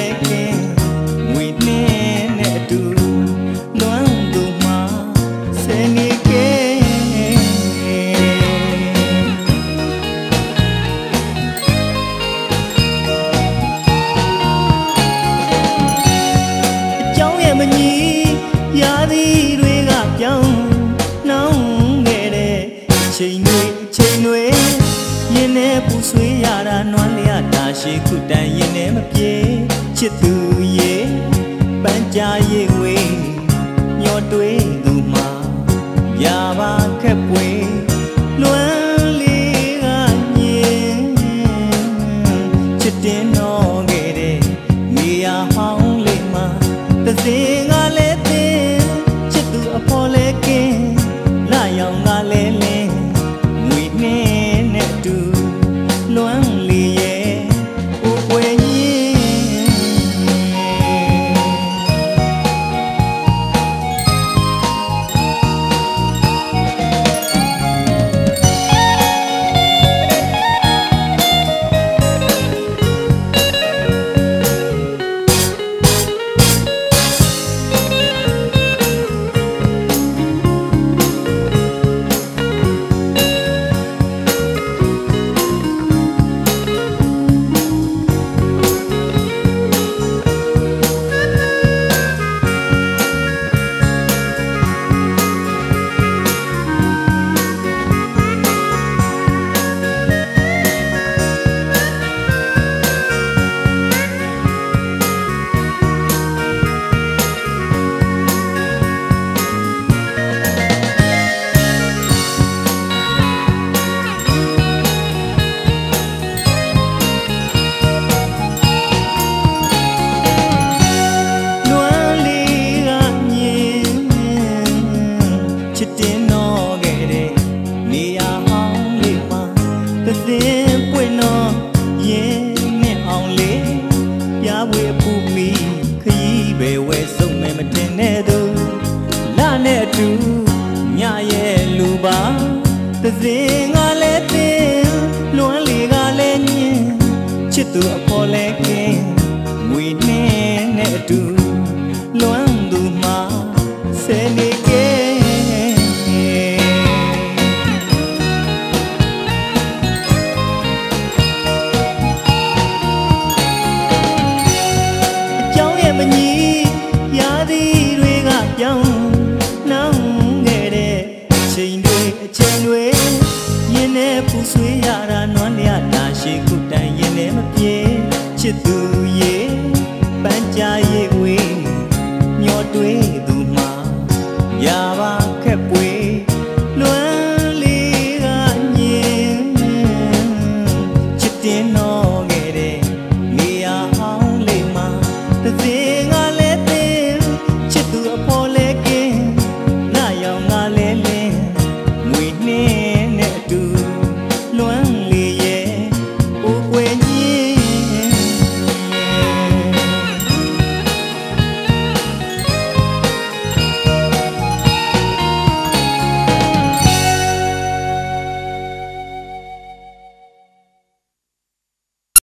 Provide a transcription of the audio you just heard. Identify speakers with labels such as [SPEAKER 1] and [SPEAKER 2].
[SPEAKER 1] သူအဖော်လဲကင်းငွေနဲ့နဲ့အတူလွမ်းသူမှာဆယ်နေကဲအကြောင်းရဲ့မညီရာသီတွေကပြောင်းနှောင်းခဲ့တဲ့အချိန်တွေအချိန်တွေရင်ထဲပူဆွေးရတာနွမ်းလျတာရှိခုတန်ရင်ထဲမပြေ ချစ်သူရေပန်းကြရေဝေးညောတွေးသူမှာရပါခက်ပွေ ဝေပူမီခရီးပဲဝဲဆုံးမယ်မတင်နဲ့သူလာနဲ့အတူညရဲ့လူပါသသင်းကလည်းတင်လွမ်းလေးကလည်းညင်ချစ်သူအ ရင်